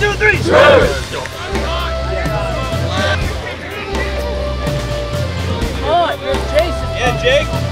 two, three. Yeah, Jake.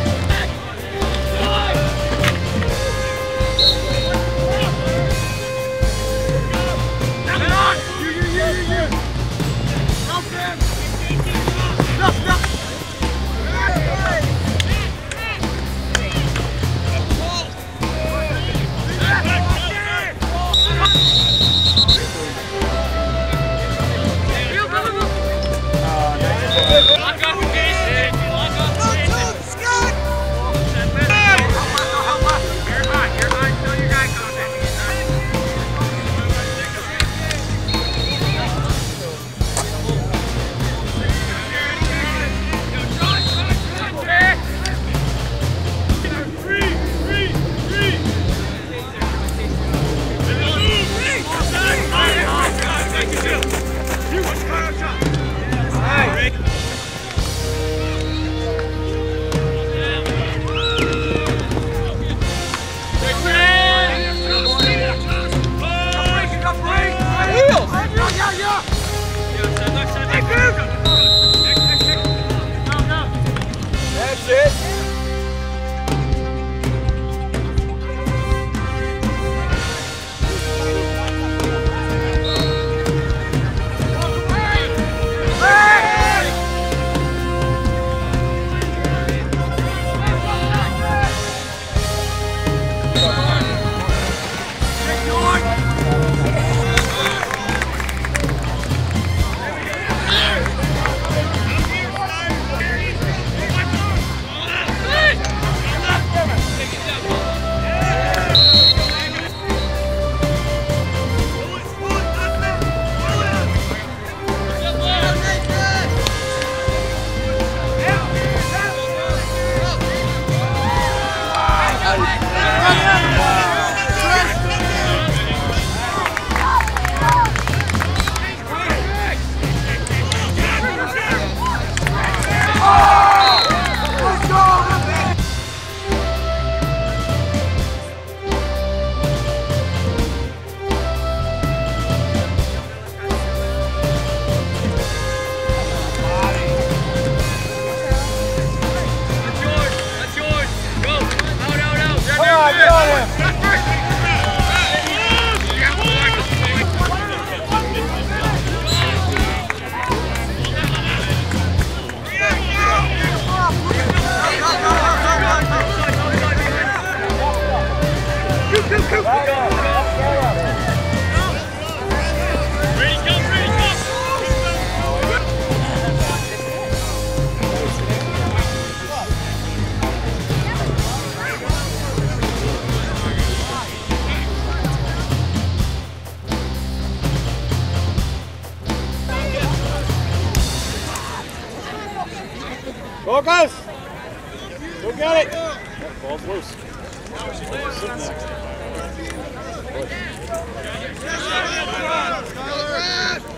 Focus! Go get it! Ball's loose. Push.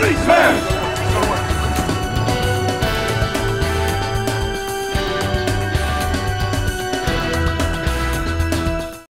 Smash.